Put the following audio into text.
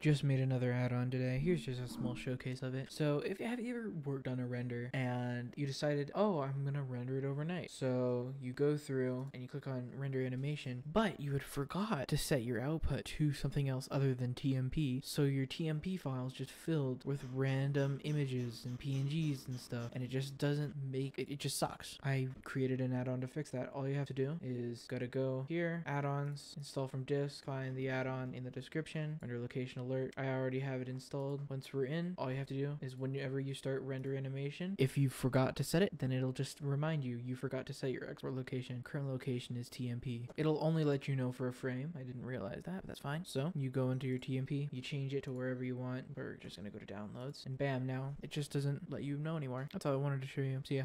just made another add-on today. Here's just a small showcase of it. So if you have ever worked on a render and you decided, oh, I'm gonna render it overnight. So you go through and you click on render animation, but you had forgot to set your output to something else other than TMP. So your TMP file is just filled with random images and PNGs and stuff, and it just doesn't make it, it just sucks. I created an add-on to fix that. All you have to do is gotta go here, add-ons, install from disk, find the add-on in the description under location alert. I already have it installed. Once we're in, all you have to do is whenever you start render animation, if you forgot to set it, then it'll just remind you you forgot to set your export location. Current location is TMP. It'll only let you know for a frame. I didn't realize that, but that's fine. So you go into your TMP, you change it to wherever you want. We're just gonna go to downloads, and bam, now it just doesn't let you know anymore. That's all I wanted to show you. See ya.